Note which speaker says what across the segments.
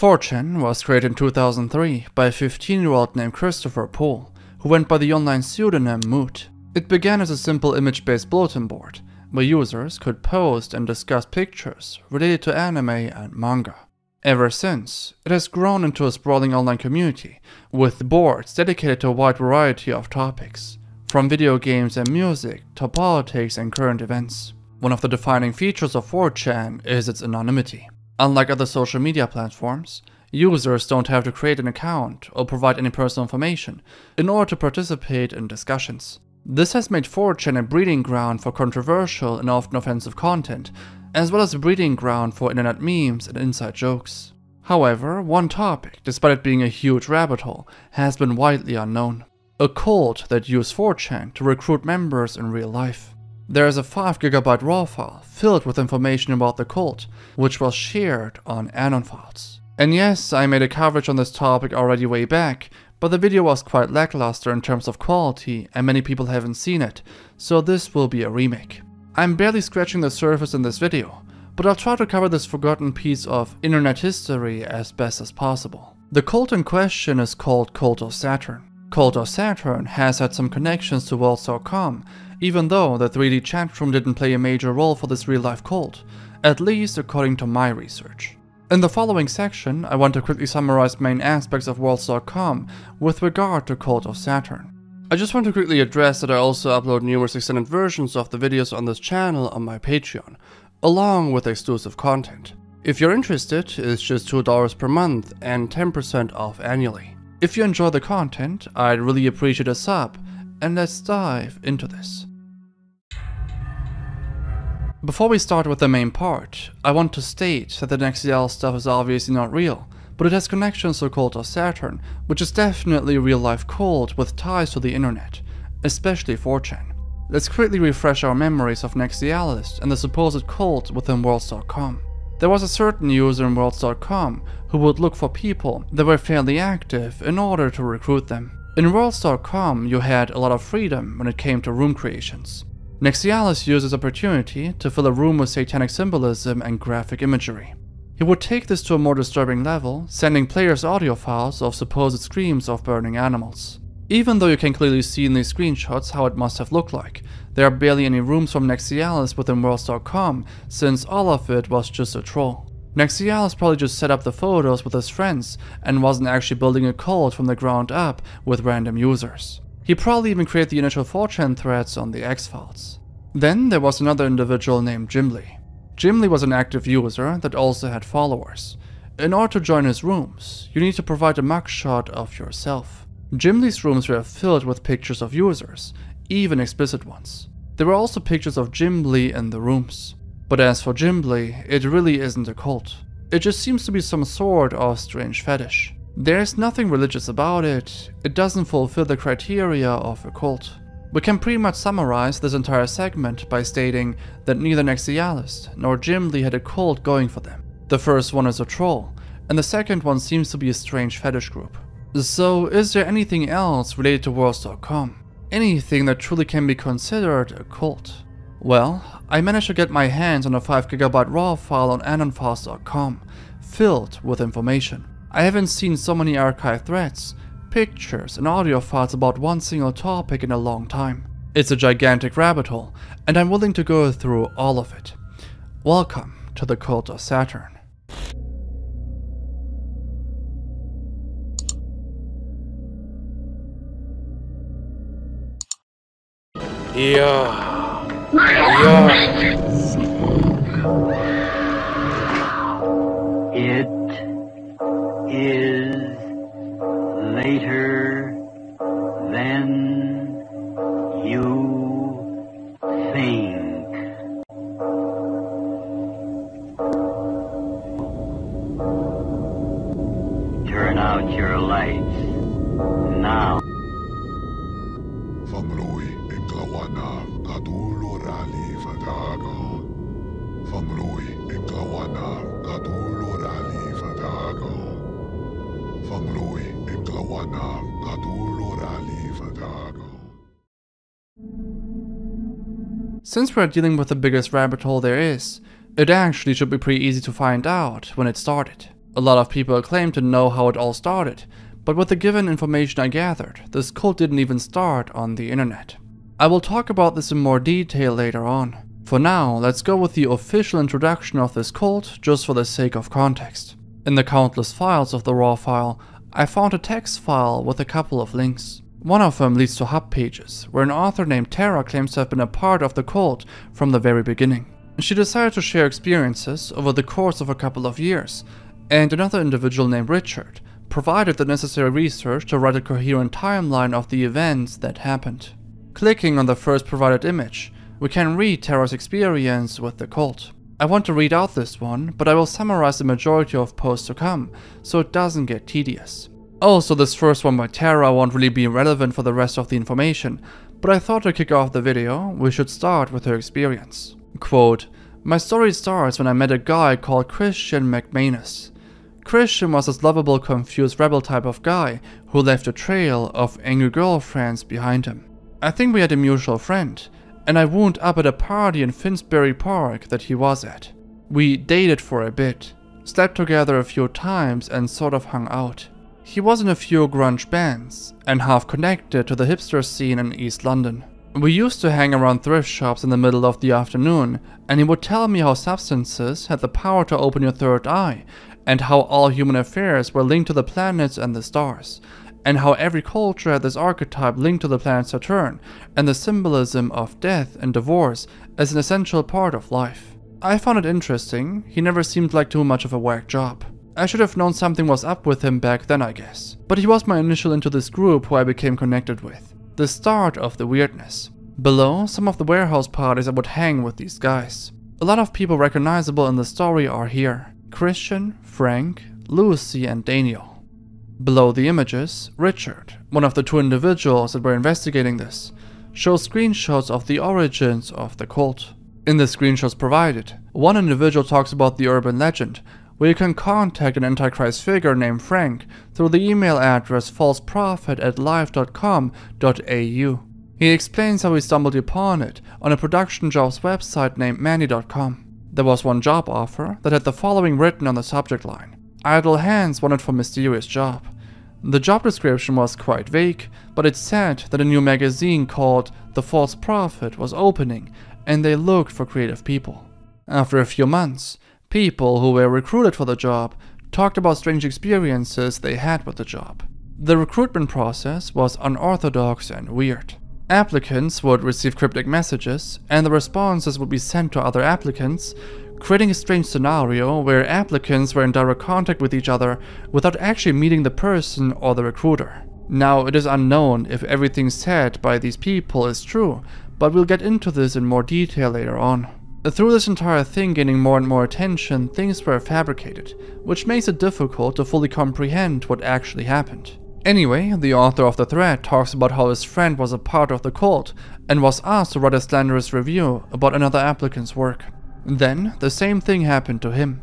Speaker 1: 4chan was created in 2003 by a 15-year-old named Christopher Poole, who went by the online pseudonym Moot. It began as a simple image-based bulletin board, where users could post and discuss pictures related to anime and manga. Ever since, it has grown into a sprawling online community, with boards dedicated to a wide variety of topics, from video games and music to politics and current events. One of the defining features of 4chan is its anonymity. Unlike other social media platforms, users don't have to create an account or provide any personal information in order to participate in discussions. This has made 4chan a breeding ground for controversial and often offensive content, as well as a breeding ground for internet memes and inside jokes. However, one topic, despite it being a huge rabbit hole, has been widely unknown. A cult that used 4chan to recruit members in real life. There is a 5GB RAW file filled with information about the cult, which was shared on Anon Files. And yes, I made a coverage on this topic already way back, but the video was quite lackluster in terms of quality and many people haven't seen it, so this will be a remake. I'm barely scratching the surface in this video, but I'll try to cover this forgotten piece of internet history as best as possible. The cult in question is called Cult of Saturn. Cult of Saturn has had some connections to Worlds.com, even though the 3D chat room didn't play a major role for this real-life cult, at least according to my research. In the following section, I want to quickly summarize main aspects of Worlds.com with regard to Cult of Saturn. I just want to quickly address that I also upload numerous extended versions of the videos on this channel on my Patreon, along with exclusive content. If you're interested, it's just $2 per month and 10% off annually. If you enjoy the content, I'd really appreciate a sub, and let's dive into this. Before we start with the main part, I want to state that the Nexialist stuff is obviously not real, but it has connections to Cult of Saturn, which is definitely a real life cult with ties to the internet, especially 4chan. Let's quickly refresh our memories of Nexialist and the supposed cult within Worlds.com. There was a certain user in Worlds.com who would look for people that were fairly active in order to recruit them. In Worlds.com you had a lot of freedom when it came to room creations. Nexialis used this opportunity to fill a room with satanic symbolism and graphic imagery. He would take this to a more disturbing level, sending players audio files of supposed screams of burning animals. Even though you can clearly see in these screenshots how it must have looked like, there are barely any rooms from Nexialis within Worlds.com, since all of it was just a troll. Nexialis probably just set up the photos with his friends and wasn't actually building a cult from the ground up with random users. He probably even created the initial 4chan threads on the X-Files. Then there was another individual named Jimbly. Jimbly was an active user that also had followers. In order to join his rooms, you need to provide a mugshot of yourself. Jimbly's rooms were filled with pictures of users, even explicit ones. There were also pictures of Jimbly in the rooms. But as for Jimbly, it really isn't a cult. It just seems to be some sort of strange fetish. There's nothing religious about it, it doesn't fulfill the criteria of a cult. We can pretty much summarize this entire segment by stating that neither Nexialist nor Jimbly had a cult going for them. The first one is a troll, and the second one seems to be a strange fetish group. So is there anything else related to Worlds.com? Anything that truly can be considered a cult? Well, I managed to get my hands on a 5GB RAW file on AnonFiles.com, filled with information. I haven't seen so many archive threads, pictures, and audio files about one single topic in a long time. It's a gigantic rabbit hole, and I'm willing to go through all of it. Welcome to the Cult of Saturn.
Speaker 2: Yeah. Yeah.
Speaker 3: Is later
Speaker 1: Since we're dealing with the biggest rabbit hole there is, it actually should be pretty easy to find out when it started. A lot of people claim to know how it all started, but with the given information I gathered, this cult didn't even start on the internet. I will talk about this in more detail later on. For now, let's go with the official introduction of this cult just for the sake of context. In the countless files of the raw file, I found a text file with a couple of links. One of them leads to hub pages, where an author named Tara claims to have been a part of the cult from the very beginning. She decided to share experiences over the course of a couple of years, and another individual named Richard provided the necessary research to write a coherent timeline of the events that happened. Clicking on the first provided image, we can read Tara's experience with the cult. I want to read out this one, but I will summarize the majority of posts to come, so it doesn't get tedious. Also, this first one by Tara won't really be relevant for the rest of the information, but I thought to kick off the video, we should start with her experience. Quote, My story starts when I met a guy called Christian McManus. Christian was this lovable, confused rebel type of guy who left a trail of angry girlfriends behind him. I think we had a mutual friend, and I wound up at a party in Finsbury Park that he was at. We dated for a bit, slept together a few times, and sort of hung out. He was in a few grunge bands, and half connected to the hipster scene in East London. We used to hang around thrift shops in the middle of the afternoon, and he would tell me how substances had the power to open your third eye, and how all human affairs were linked to the planets and the stars, and how every culture had this archetype linked to the planet Saturn, and the symbolism of death and divorce as an essential part of life. I found it interesting, he never seemed like too much of a whack job. I should have known something was up with him back then, I guess. But he was my initial into this group who I became connected with. The start of the weirdness. Below, some of the warehouse parties I would hang with these guys. A lot of people recognizable in the story are here. Christian, Frank, Lucy, and Daniel. Below the images, Richard, one of the two individuals that were investigating this, shows screenshots of the origins of the cult. In the screenshots provided, one individual talks about the urban legend where you can contact an Antichrist figure named Frank through the email address falseprophet at live.com.au. He explains how he stumbled upon it on a production jobs website named Mandy.com. There was one job offer that had the following written on the subject line Idle hands wanted for mysterious job. The job description was quite vague, but it said that a new magazine called The False Prophet was opening and they looked for creative people. After a few months, people who were recruited for the job talked about strange experiences they had with the job. The recruitment process was unorthodox and weird. Applicants would receive cryptic messages, and the responses would be sent to other applicants, creating a strange scenario where applicants were in direct contact with each other without actually meeting the person or the recruiter. Now, it is unknown if everything said by these people is true, but we'll get into this in more detail later on. Through this entire thing gaining more and more attention, things were fabricated, which makes it difficult to fully comprehend what actually happened. Anyway, the author of the thread talks about how his friend was a part of the cult and was asked to write a slanderous review about another applicant's work. Then, the same thing happened to him.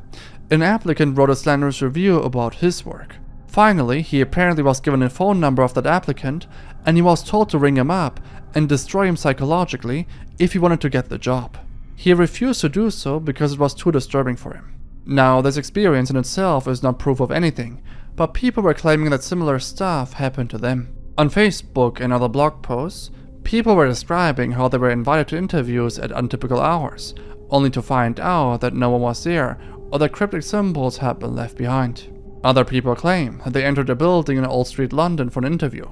Speaker 1: An applicant wrote a slanderous review about his work. Finally, he apparently was given a phone number of that applicant and he was told to ring him up and destroy him psychologically if he wanted to get the job. He refused to do so because it was too disturbing for him. Now, this experience in itself is not proof of anything, but people were claiming that similar stuff happened to them. On Facebook and other blog posts, people were describing how they were invited to interviews at untypical hours, only to find out that no one was there or that cryptic symbols had been left behind. Other people claim that they entered a building in Old Street London for an interview,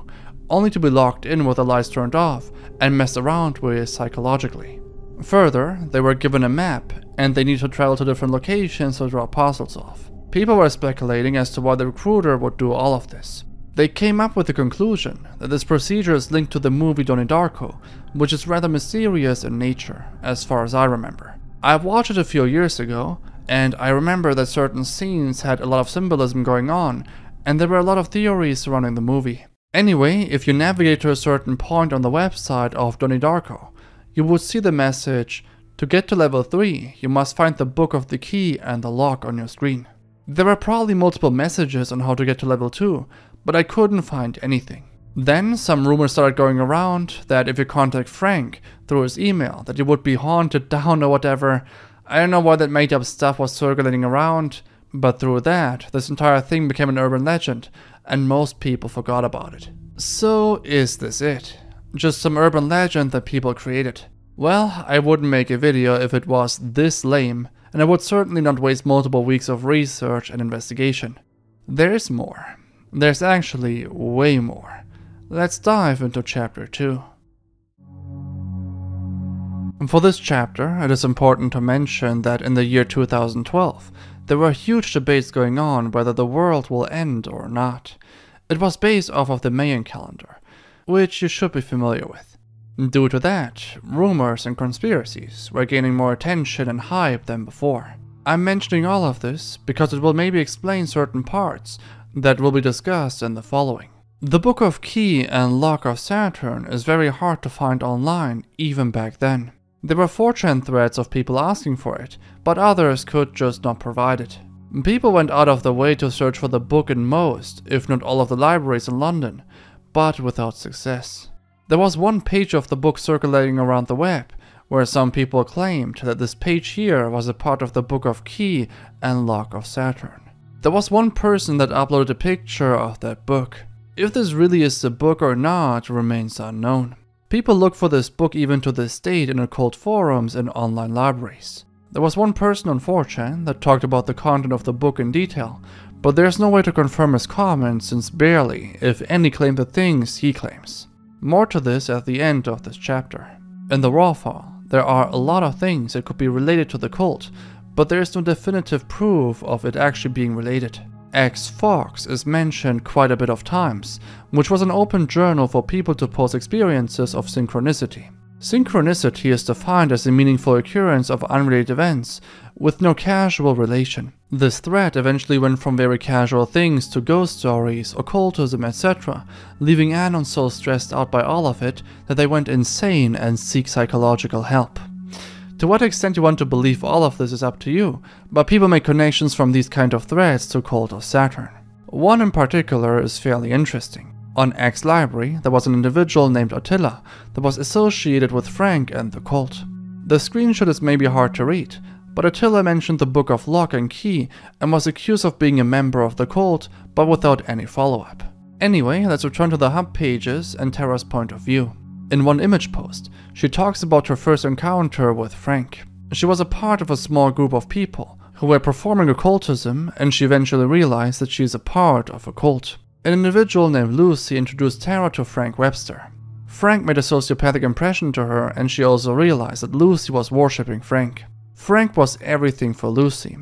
Speaker 1: only to be locked in with the lights turned off and messed around with psychologically. Further, they were given a map, and they need to travel to different locations to drop parcels off. People were speculating as to why the recruiter would do all of this. They came up with the conclusion that this procedure is linked to the movie Donnie Darko, which is rather mysterious in nature, as far as I remember. I watched it a few years ago, and I remember that certain scenes had a lot of symbolism going on, and there were a lot of theories surrounding the movie. Anyway, if you navigate to a certain point on the website of Donnie Darko, you would see the message, to get to level 3, you must find the book of the key and the lock on your screen. There were probably multiple messages on how to get to level 2, but I couldn't find anything. Then some rumors started going around that if you contact Frank through his email, that you would be haunted down or whatever. I don't know why that made up stuff was circulating around. But through that, this entire thing became an urban legend, and most people forgot about it. So, is this it? Just some urban legend that people created? Well, I wouldn't make a video if it was this lame, and I would certainly not waste multiple weeks of research and investigation. There's more. There's actually way more. Let's dive into chapter 2. For this chapter, it is important to mention that in the year 2012, there were huge debates going on whether the world will end or not. It was based off of the Mayan calendar, which you should be familiar with. Due to that, rumors and conspiracies were gaining more attention and hype than before. I'm mentioning all of this because it will maybe explain certain parts that will be discussed in the following. The Book of Key and Lock of Saturn is very hard to find online, even back then. There were 4chan threads of people asking for it, but others could just not provide it. People went out of their way to search for the book in most, if not all of the libraries in London, but without success. There was one page of the book circulating around the web, where some people claimed that this page here was a part of the Book of Key and Lock of Saturn. There was one person that uploaded a picture of that book. If this really is the book or not remains unknown. People look for this book even to this date in occult forums and online libraries. There was one person on 4chan that talked about the content of the book in detail, but there's no way to confirm his comments since barely, if any, claim the things he claims. More to this at the end of this chapter. In the raw file, there are a lot of things that could be related to the cult, but there is no definitive proof of it actually being related. X Fox is mentioned quite a bit of times, which was an open journal for people to post experiences of synchronicity. Synchronicity is defined as a meaningful occurrence of unrelated events with no casual relation. This thread eventually went from very casual things to ghost stories, occultism, etc., leaving Anon so stressed out by all of it that they went insane and seek psychological help. To what extent you want to believe all of this is up to you, but people make connections from these kind of threads to Cult of Saturn. One in particular is fairly interesting. On X Library, there was an individual named Attila that was associated with Frank and the cult. The screenshot is maybe hard to read, but Attila mentioned the Book of Lock and Key and was accused of being a member of the cult, but without any follow-up. Anyway, let's return to the hub pages and Tara's point of view. In one image post, she talks about her first encounter with Frank. She was a part of a small group of people who were performing occultism, and she eventually realized that she is a part of a cult. An individual named Lucy introduced Tara to Frank Webster. Frank made a sociopathic impression to her, and she also realized that Lucy was worshipping Frank. Frank was everything for Lucy.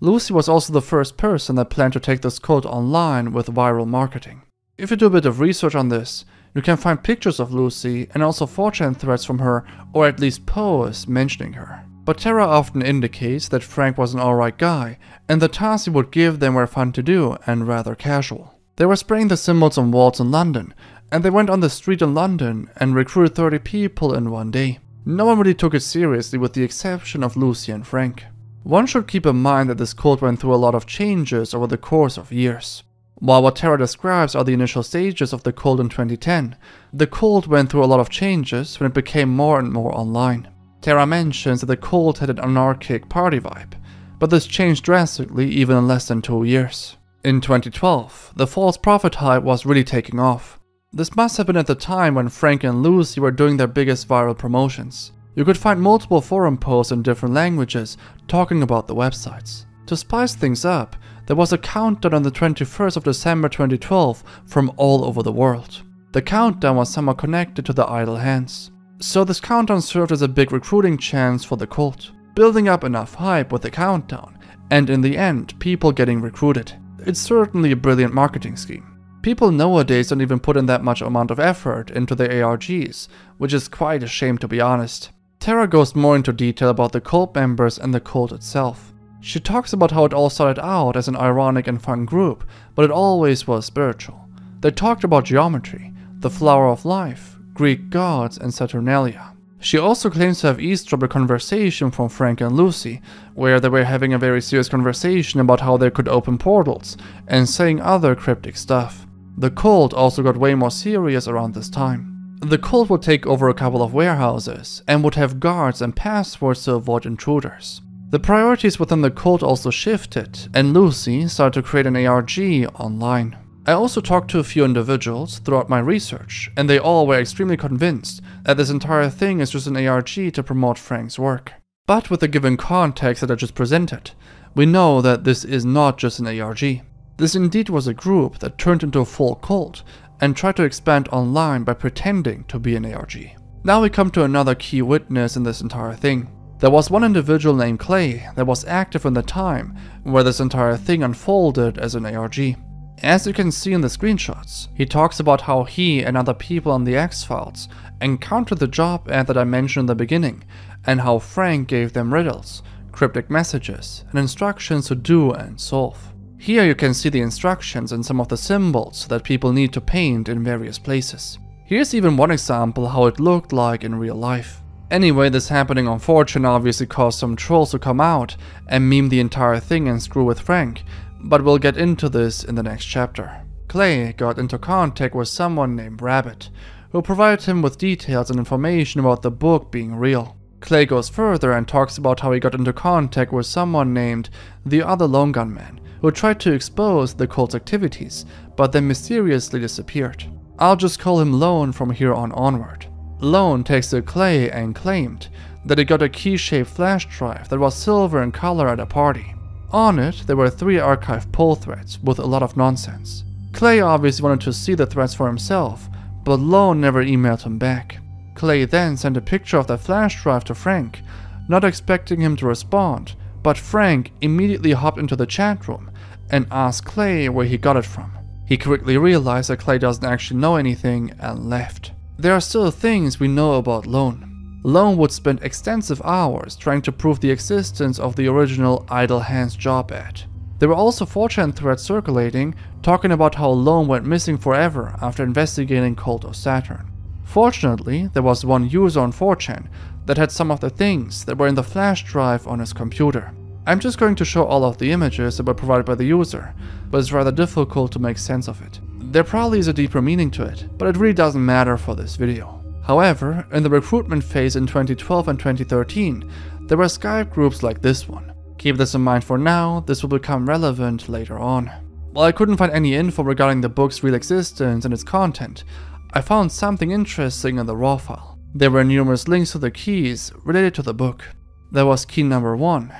Speaker 1: Lucy was also the first person that planned to take this cult online with viral marketing. If you do a bit of research on this, you can find pictures of Lucy and also 4chan threads from her, or at least posts mentioning her. But Tara often indicates that Frank was an alright guy, and the tasks he would give them were fun to do and rather casual. They were spraying the symbols on walls in London, and they went on the street in London and recruited 30 people in one day. No one really took it seriously with the exception of Lucy and Frank. One should keep in mind that this cult went through a lot of changes over the course of years. While what Tara describes are the initial stages of the cult in 2010, the cult went through a lot of changes when it became more and more online. Tara mentions that the cult had an anarchic party vibe, but this changed drastically even in less than two years. In 2012, the false prophet hype was really taking off. This must have been at the time when Frank and Lucy were doing their biggest viral promotions. You could find multiple forum posts in different languages talking about the websites. To spice things up, there was a countdown on the 21st of December 2012 from all over the world. The countdown was somehow connected to the idle hands. So this countdown served as a big recruiting chance for the cult, building up enough hype with the countdown, and in the end, people getting recruited. It's certainly a brilliant marketing scheme. People nowadays don't even put in that much amount of effort into their ARGs, which is quite a shame to be honest. Tara goes more into detail about the cult members and the cult itself. She talks about how it all started out as an ironic and fun group, but it always was spiritual. They talked about geometry, the flower of life, Greek gods, and Saturnalia. She also claims to have eavesdropped a conversation from Frank and Lucy, where they were having a very serious conversation about how they could open portals, and saying other cryptic stuff. The cult also got way more serious around this time. The cult would take over a couple of warehouses, and would have guards and passwords to avoid intruders. The priorities within the cult also shifted, and Lucy started to create an ARG online. I also talked to a few individuals throughout my research, and they all were extremely convinced that this entire thing is just an ARG to promote Frank's work. But with the given context that I just presented, we know that this is not just an ARG. This indeed was a group that turned into a full cult and tried to expand online by pretending to be an ARG. Now we come to another key witness in this entire thing. There was one individual named Clay that was active in the time where this entire thing unfolded as an ARG. As you can see in the screenshots, he talks about how he and other people on the X-Files encountered the job ad that I mentioned in the beginning, and how Frank gave them riddles, cryptic messages, and instructions to do and solve. Here you can see the instructions and some of the symbols that people need to paint in various places. Here's even one example how it looked like in real life. Anyway, this happening on 4chan obviously caused some trolls to come out and meme the entire thing and screw with Frank, but we'll get into this in the next chapter. Clay got into contact with someone named Rabbit, who provided him with details and information about the book being real. Clay goes further and talks about how he got into contact with someone named the other Lone Gunman, who tried to expose the cult's activities, but then mysteriously disappeared. I'll just call him Lone from here on onward. Lone takes texted Clay and claimed that he got a key-shaped flash drive that was silver in color at a party. On it, there were three archived pull threads with a lot of nonsense. Clay obviously wanted to see the threads for himself, but Lone never emailed him back. Clay then sent a picture of the flash drive to Frank, not expecting him to respond, but Frank immediately hopped into the chat room and asked Clay where he got it from. He quickly realized that Clay doesn't actually know anything and left. There are still things we know about Lone. Lone would spend extensive hours trying to prove the existence of the original Idle Hands job ad. There were also 4chan threads circulating talking about how Lone went missing forever after investigating Cult of Saturn. Fortunately, there was one user on 4chan that had some of the things that were in the flash drive on his computer. I'm just going to show all of the images that were provided by the user, but it's rather difficult to make sense of it. There probably is a deeper meaning to it, but it really doesn't matter for this video. However, in the recruitment phase in 2012 and 2013, there were Skype groups like this one. Keep this in mind for now, this will become relevant later on. While I couldn't find any info regarding the book's real existence and its content, I found something interesting in the raw file. There were numerous links to the keys related to the book. There was key number 1,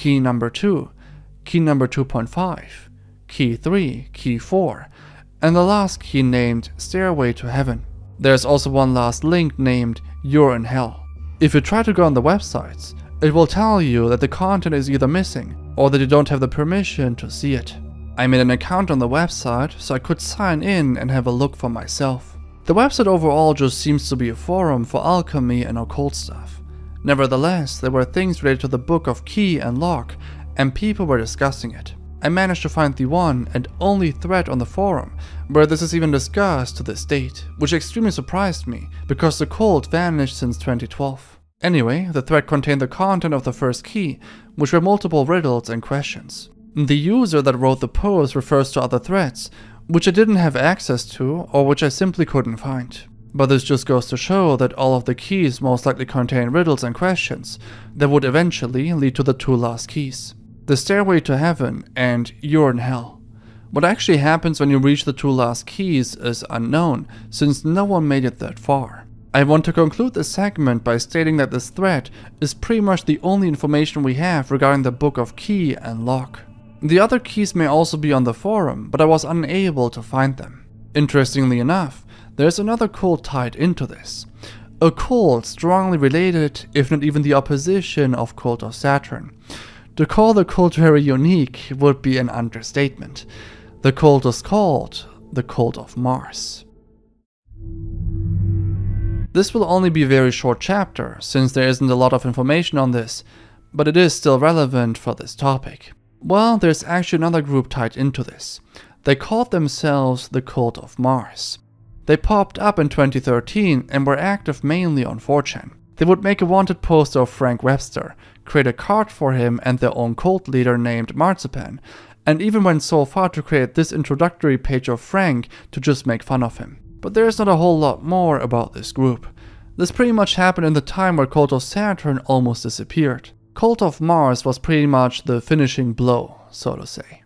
Speaker 1: key number 2, key number 2.5, key 3, key 4, and the last key named Stairway to Heaven. There's also one last link named You're in Hell. If you try to go on the websites, it will tell you that the content is either missing or that you don't have the permission to see it. I made an account on the website so I could sign in and have a look for myself. The website overall just seems to be a forum for alchemy and occult stuff. Nevertheless, there were things related to the Book of Key and Lock, and people were discussing it. I managed to find the one and only thread on the forum where this is even discussed to this date, which extremely surprised me because the cult vanished since 2012. Anyway, the thread contained the content of the first key, which were multiple riddles and questions. The user that wrote the post refers to other threads, which I didn't have access to or which I simply couldn't find. But this just goes to show that all of the keys most likely contain riddles and questions that would eventually lead to the two last keys. The Stairway to Heaven and You're in Hell. What actually happens when you reach the two last keys is unknown, since no one made it that far. I want to conclude this segment by stating that this thread is pretty much the only information we have regarding the Book of Key and Lock. The other keys may also be on the forum, but I was unable to find them. Interestingly enough, there's another cult tied into this. A cult strongly related, if not even the opposition of Cult of Saturn. To call the cult very unique would be an understatement. The cult is called the Cult of Mars. This will only be a very short chapter, since there isn't a lot of information on this, but it is still relevant for this topic. Well, there's actually another group tied into this. They called themselves the Cult of Mars. They popped up in 2013 and were active mainly on 4chan. They would make a wanted poster of Frank Webster, create a card for him and their own cult leader named Marzipan, and even went so far to create this introductory page of Frank to just make fun of him. But there's not a whole lot more about this group. This pretty much happened in the time where Cult of Saturn almost disappeared. Cult of Mars was pretty much the finishing blow, so to say.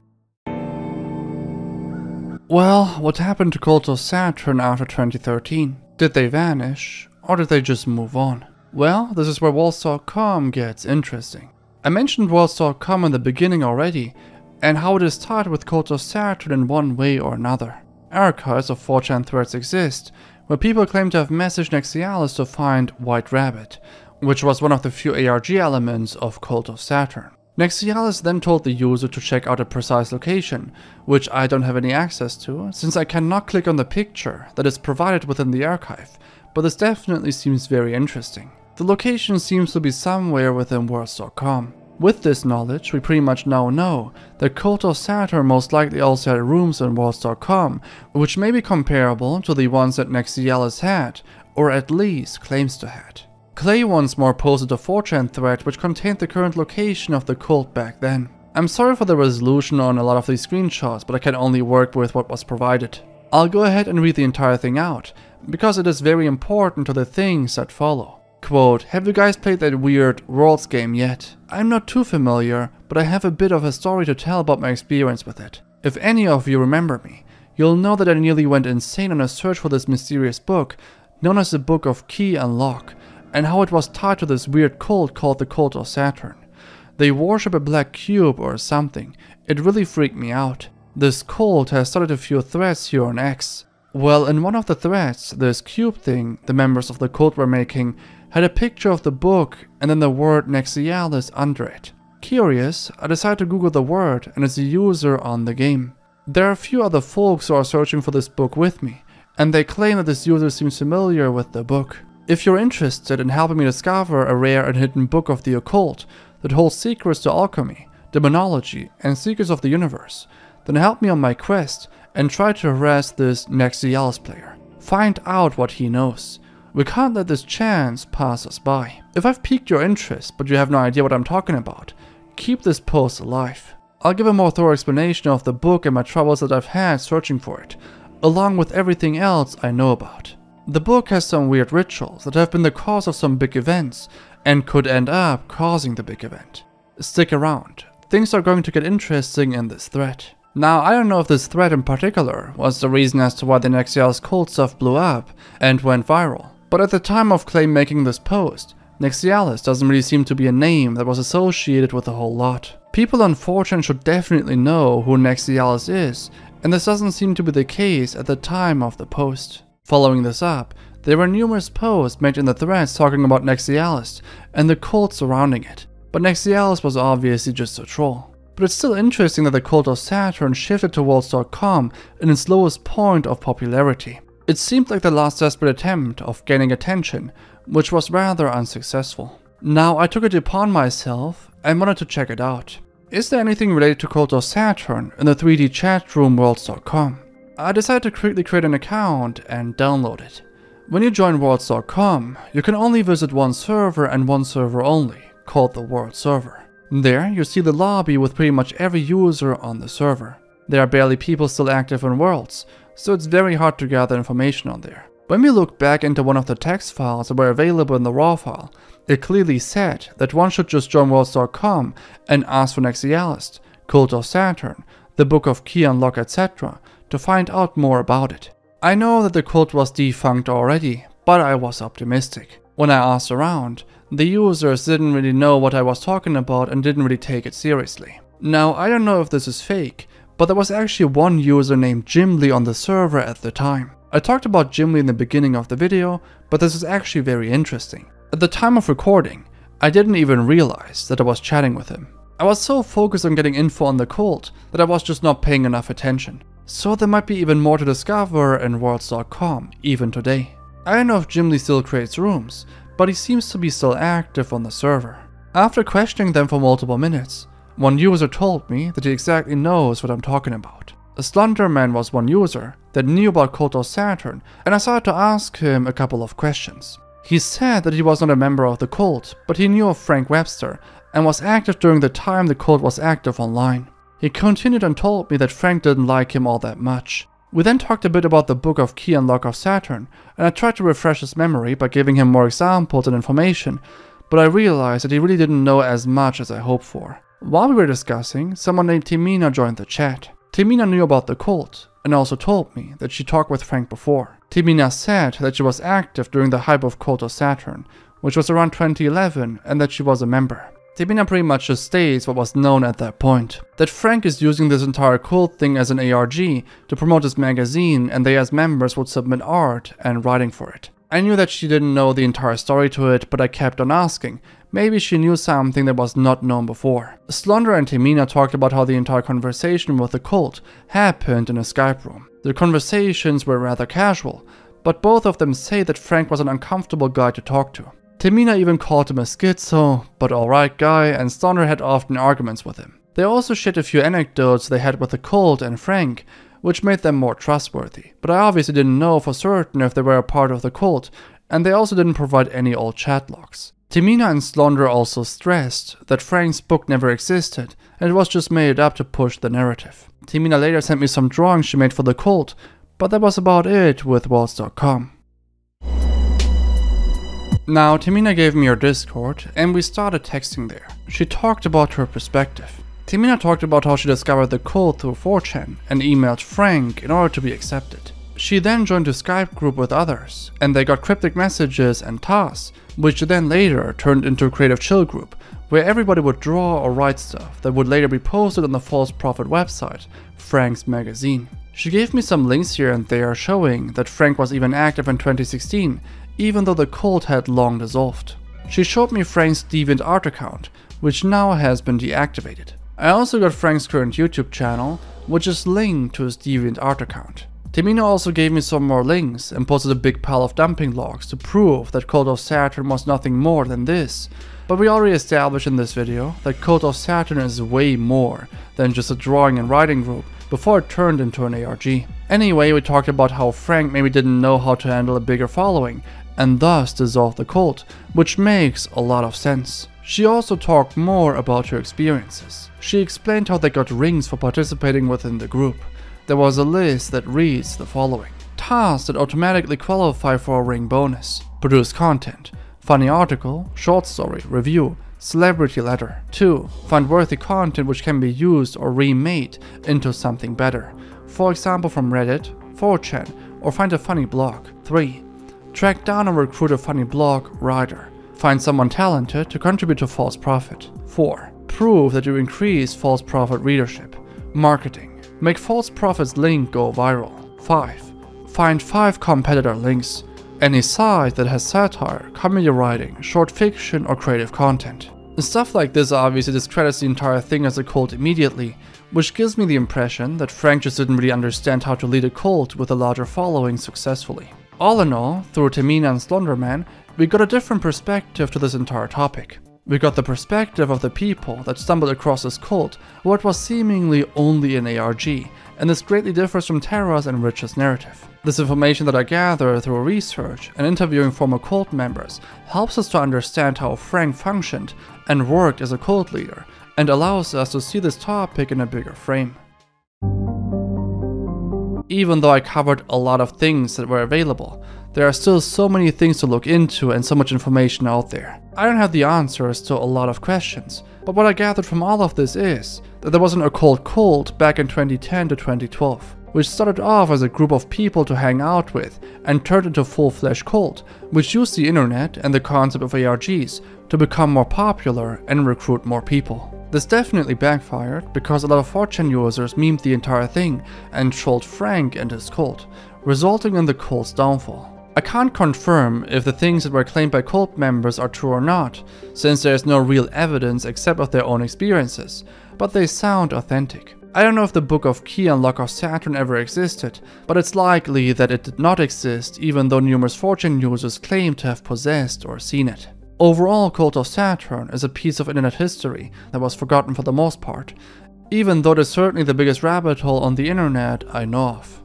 Speaker 1: Well, what happened to Cult of Saturn after 2013? Did they vanish, or did they just move on? Well, this is where Worlds.com gets interesting. I mentioned Worlds.com in the beginning already, and how it is tied with Cult of Saturn in one way or another. Archives of 4chan threads exist, where people claim to have messaged Nexialis to find White Rabbit, which was one of the few ARG elements of Cult of Saturn. Nexialis then told the user to check out a precise location, which I don't have any access to, since I cannot click on the picture that is provided within the archive, but this definitely seems very interesting. The location seems to be somewhere within Worlds.com. With this knowledge, we pretty much now know that Cult of Saturn most likely also had rooms in Worlds.com, which may be comparable to the ones that Nexialis had, or at least claims to had. Clay once more posted a 4chan thread which contained the current location of the cult back then. I'm sorry for the resolution on a lot of these screenshots, but I can only work with what was provided. I'll go ahead and read the entire thing out, because it is very important to the things that follow. Quote, have you guys played that weird Worlds game yet? I'm not too familiar, but I have a bit of a story to tell about my experience with it. If any of you remember me, you'll know that I nearly went insane on a search for this mysterious book, known as the Book of Key and Lock, and how it was tied to this weird cult called the Cult of Saturn. They worship a black cube or something. It really freaked me out. This cult has started a few threads here on X. Well, in one of the threads, this cube thing the members of the cult were making had a picture of the book and then the word Nexialis under it. Curious, I decided to Google the word and it's a user on the game. There are a few other folks who are searching for this book with me, and they claim that this user seems familiar with the book. If you're interested in helping me discover a rare and hidden book of the occult that holds secrets to alchemy, demonology, and secrets of the universe, then help me on my quest and try to harass this Nexialis player. Find out what he knows. We can't let this chance pass us by. If I've piqued your interest, but you have no idea what I'm talking about, keep this post alive. I'll give a more thorough explanation of the book and my troubles that I've had searching for it, along with everything else I know about. The book has some weird rituals that have been the cause of some big events and could end up causing the big event. Stick around, things are going to get interesting in this thread. Now, I don't know if this thread in particular was the reason as to why the Nexialis cult stuff blew up and went viral, but at the time of Clay making this post, Nexialis doesn't really seem to be a name that was associated with a whole lot. People on 4chan should definitely know who Nexialis is, and this doesn't seem to be the case at the time of the post. Following this up, there were numerous posts made in the threads talking about Nexialis and the cult surrounding it, but Nexialis was obviously just a troll. But it's still interesting that the cult of Saturn shifted to Worlds.com in its lowest point of popularity. It seemed like the last desperate attempt of gaining attention, which was rather unsuccessful. Now I took it upon myself and wanted to check it out. Is there anything related to Cult of Saturn in the 3D chat room Worlds.com? I decided to quickly create an account and download it. When you join Worlds.com, you can only visit one server and one server only, called the World server. There, you see the lobby with pretty much every user on the server. There are barely people still active in Worlds, so it's very hard to gather information on there. When we look back into one of the text files that were available in the raw file, it clearly said that one should just join Worlds.com and ask for Nexialis, Cult of Saturn, the Book of Key and Lock, etc., to find out more about it. I know that the cult was defunct already, but I was optimistic. When I asked around, the users didn't really know what I was talking about and didn't really take it seriously. Now, I don't know if this is fake, but there was actually one user named Jimbly on the server at the time. I talked about Jimbly in the beginning of the video, but this is actually very interesting. At the time of recording, I didn't even realize that I was chatting with him. I was so focused on getting info on the cult that I was just not paying enough attention. So there might be even more to discover in Worlds.com, even today. I don't know if Jimbly still creates rooms, but he seems to be still active on the server. After questioning them for multiple minutes, one user told me that he exactly knows what I'm talking about. A Slenderman was one user that knew about Cult of Saturn, and I started to ask him a couple of questions. He said that he was not a member of the cult, but he knew of Frank Webster and was active during the time the cult was active online. He continued and told me that Frank didn't like him all that much. We then talked a bit about the Book of Key and Lock of Saturn, and I tried to refresh his memory by giving him more examples and information, but I realized that he really didn't know as much as I hoped for. While we were discussing, someone named Timina joined the chat. Timina knew about the cult, and also told me that she talked with Frank before. Timina said that she was active during the hype of Cult of Saturn, which was around 2011, and that she was a member. Timina pretty much just states what was known at that point. That Frank is using this entire cult thing as an ARG to promote his magazine and they as members would submit art and writing for it. I knew that she didn't know the entire story to it, but I kept on asking. Maybe she knew something that was not known before. Slonder and Timina talked about how the entire conversation with the cult happened in a Skype room. The conversations were rather casual, but both of them say that Frank was an uncomfortable guy to talk to. Timina even called him a schizo, but alright guy, and Slonder had often arguments with him. They also shared a few anecdotes they had with the cult and Frank, which made them more trustworthy. But I obviously didn't know for certain if they were a part of the cult, and they also didn't provide any old chat logs. Timina and Slonder also stressed that Frank's book never existed, and it was just made up to push the narrative. Timina later sent me some drawings she made for the cult, but that was about it with Worlds.com. Now, Timina gave me her Discord, and we started texting there. She talked about her perspective. Timina talked about how she discovered the cult through 4chan and emailed Frank in order to be accepted. She then joined a Skype group with others, and they got cryptic messages and tasks, which then later turned into a creative chill group, where everybody would draw or write stuff that would later be posted on the False Prophet website, Frank's magazine. She gave me some links here and there showing that Frank was even active in 2016 even though the cult had long dissolved. She showed me Frank's DeviantArt account, which now has been deactivated. I also got Frank's current YouTube channel, which is linked to his DeviantArt account. Timina also gave me some more links and posted a big pile of dumping logs to prove that Cult of Saturn was nothing more than this. But we already established in this video that Cult of Saturn is way more than just a drawing and writing group before it turned into an ARG. Anyway, we talked about how Frank maybe didn't know how to handle a bigger following and thus dissolve the cult, which makes a lot of sense. She also talked more about her experiences. She explained how they got rings for participating within the group. There was a list that reads the following. Tasks that automatically qualify for a ring bonus. Produce content. Funny article, short story, review, celebrity letter. 2. Find worthy content which can be used or remade into something better. For example from Reddit, 4chan, or find a funny blog. 3. Track down and recruit a funny blog writer. Find someone talented to contribute to False Prophet. 4. Prove that you increase False Prophet readership. Marketing. Make False Prophet's link go viral. 5. Find 5 competitor links. Any site that has satire, comedy writing, short fiction, or creative content. Stuff like this obviously discredits the entire thing as a cult immediately, which gives me the impression that Frank just didn't really understand how to lead a cult with a larger following successfully. All in all, through Timina and Slenderman, we got a different perspective to this entire topic. We got the perspective of the people that stumbled across this cult, what was seemingly only an ARG, and this greatly differs from Tara's and Rich's narrative. This information that I gather through research and interviewing former cult members helps us to understand how Frank functioned and worked as a cult leader, and allows us to see this topic in a bigger frame. Even though I covered a lot of things that were available, there are still so many things to look into and so much information out there. I don't have the answers to a lot of questions, but what I gathered from all of this is that there was an occult cult back in 2010 to 2012, which started off as a group of people to hang out with and turned into a full-fledged cult, which used the internet and the concept of ARGs to become more popular and recruit more people. This definitely backfired because a lot of 4chan users memed the entire thing and trolled Frank and his cult, resulting in the cult's downfall. I can't confirm if the things that were claimed by cult members are true or not, since there is no real evidence except of their own experiences, but they sound authentic. I don't know if the Book of Key and Lock of Saturn ever existed, but it's likely that it did not exist even though numerous 4chan users claim to have possessed or seen it. Overall, Cult of Saturn is a piece of internet history that was forgotten for the most part, even though it is certainly the biggest rabbit hole on the internet I know of.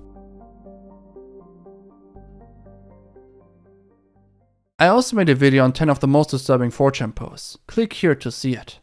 Speaker 1: I also made a video on 10 of the most disturbing 4chan posts. Click here to see it.